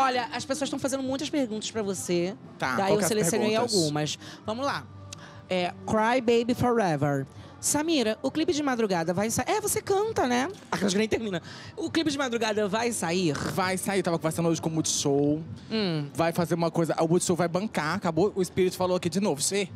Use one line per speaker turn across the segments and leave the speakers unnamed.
Olha, as pessoas estão fazendo muitas perguntas pra você.
Tá,
Daí eu
é
selecionei algumas. Vamos lá. É, Cry Baby Forever. Samira, o clipe de madrugada vai sair. É, você canta, né? Aquelas que nem termina. O clipe de madrugada vai sair?
Vai sair, tava conversando hoje com o Multishow.
Hum.
Vai fazer uma coisa. O Multishow vai bancar. Acabou. O Espírito falou aqui de novo. Você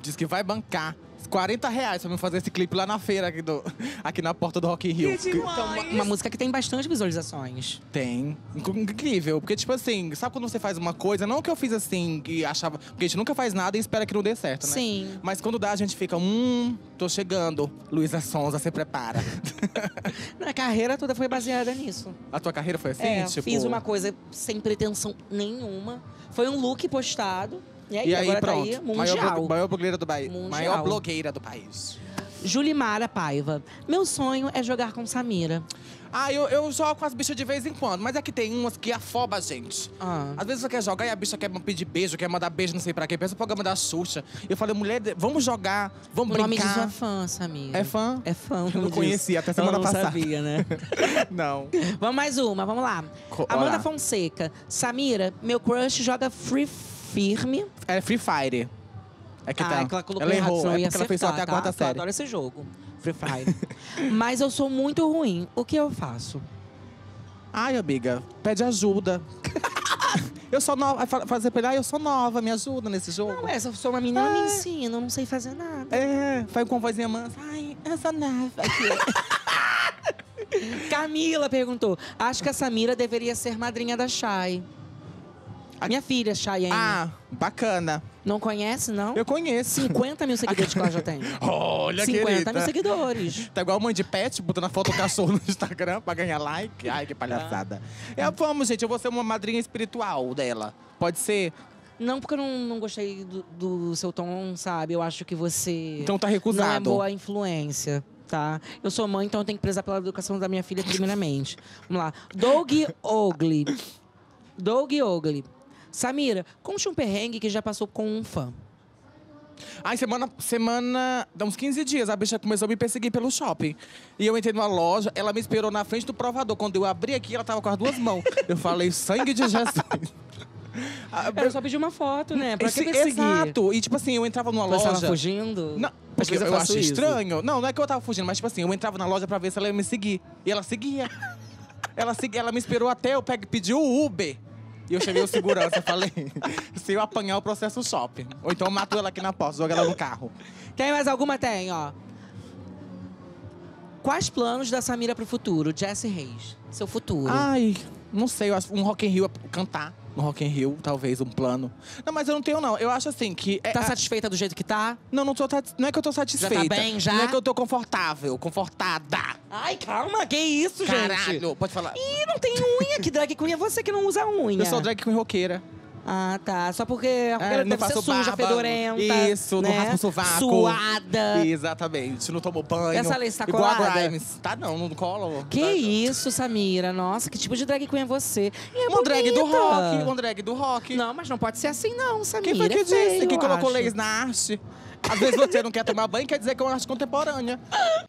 diz que vai bancar 40 reais pra mim fazer esse clipe lá na feira aqui, do, aqui na porta do Rock in Rio.
Então, uma, uma música que tem bastante visualizações.
Tem. Inc- Incrível. Porque, tipo assim, sabe quando você faz uma coisa? Não que eu fiz assim e achava. Porque a gente nunca faz nada e espera que não dê certo, né?
Sim.
Mas quando dá, a gente fica, hum, tô chegando. Luísa Sonza, se prepara.
A carreira toda foi baseada nisso.
a tua carreira foi assim?
é,
tipo...
fiz uma coisa sem pretensão nenhuma. Foi um look postado. E aí,
E aí,
agora
pronto.
tá aí,
Maior,
mundial.
blo- maior blogueira do país. Maior blogueira do país.
Julimara Paiva. Meu sonho é jogar com Samira.
Ah, eu, eu jogo com as bichas de vez em quando, mas é que tem umas que afoba a gente.
Ah.
Às vezes você quer jogar e a bicha quer pedir beijo, quer mandar beijo, não sei pra quê. Pensa no programa da Xuxa. Eu falei, mulher, vamos jogar, vamos
O nome disso é
brincar.
fã, Samira.
É fã?
É fã. o
Eu não conhecia até semana
Eu não
passada.
sabia, né?
não.
vamos mais uma, vamos lá.
Co-
Amanda
olá.
Fonseca. Samira, meu crush joga free firme.
É Free Fire. É que
ah,
tá.
é que ela colocou
ela errou,
senão
é
eu
porque ela fez só até a
acertar,
quarta
tá? Eu
série.
adoro esse jogo. Free Fire. Mas eu sou muito ruim. O que eu faço?
Ai, amiga, pede ajuda. eu sou nova. Fazer pra ele, ah, eu sou nova, me ajuda nesse jogo.
Não, essa eu sou uma menina, me
Ah.
ensina, eu não sei fazer nada.
É, faz com vozinha mansa. Ai, eu sou nova.
Camila perguntou: Acho que a Samira deveria ser madrinha da Chay. Minha filha, Chayenne.
ah, bacana.
Não conhece, não?
Eu conheço.
50 mil seguidores que ela já tem.
Olha,
50
querida.
mil seguidores.
Tá igual a mãe de pet, botando a foto do cachorro no Instagram pra ganhar like. Ai, que palhaçada. É, vamos, gente, eu vou ser uma madrinha espiritual dela. Pode ser?
Não, porque eu não, não gostei do, do seu tom, sabe? Eu acho que você
Então tá
não é
recusado.
boa influência, tá? Eu sou mãe, então eu tenho que prezar pela educação da minha filha primeiramente. Vamos lá. Doug Ogli. Doug Ogli. Samira, conte um perrengue que já passou com um fã.
Ai, semana, semana, dá uns 15 dias, a bicha começou a me perseguir pelo shopping. E eu entrei numa loja, ela me esperou na frente do provador. Quando eu abri aqui, ela tava com as duas mãos. Eu falei, sangue de Jesus. A-
Eu só pedi uma foto, né? Pra que
Esse-
perseguir?
exato. E tipo assim, eu entrava numa
Você tava
loja.
fugindo?
Não, porque
vezes
eu,
faço
acho
isso.
estranho. Não, não é que eu tava fugindo, mas tipo assim, eu entrava na loja pra ver se ela ia me seguir. E ela seguia. ela, segui, ela me esperou até eu pedir o Uber. E eu cheguei o segurança, falei, se eu apanhar o processo shopping. Ou então eu mato ela aqui na porta, jogo ela no carro.
Tem mais alguma? Tem, ó. Quais planos da Samira pro futuro? Jesse Reis. Seu futuro.
Ai, não sei, eu acho um Rock in Rio, cantar no Rock in Rio, talvez, um plano. Não, mas eu não tenho, não. Eu acho assim que... é-
tá
a-
satisfeita do jeito que tá?
Não, não, tô, não é que eu tô satisfeita.
bem, já?
Não é que eu tô confortável, confortada.
Ai, calma, que isso, gente?
Caralho, pode falar.
Ih, não tem unha. Que drag queen é você que não usa unha.
Eu sou drag queen roqueira.
Ah, tá. Só porque a roqueira
É,
deve ser suja,
barba.
fedorenta.
Isso,
né?
não raspa o sovaco.
Suada.
Exatamente, não tomou banho.
Essa lei está
Igual a
colada?
Grimes. Tá não, não cola.
Que
tá,
isso, Samira? Nossa, que tipo de drag queen é você? E é
Um drag do
bonita.
rock, um drag do rock.
Não, mas não pode ser assim, não, Samira.
Quem foi que
é feio,
disse que colocou
acho.
leis na arte? Às vezes você não quer tomar banho, quer dizer que é uma arte contemporânea.